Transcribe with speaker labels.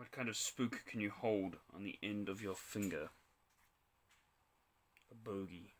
Speaker 1: What kind of spook can you hold on the end of your finger? A bogey.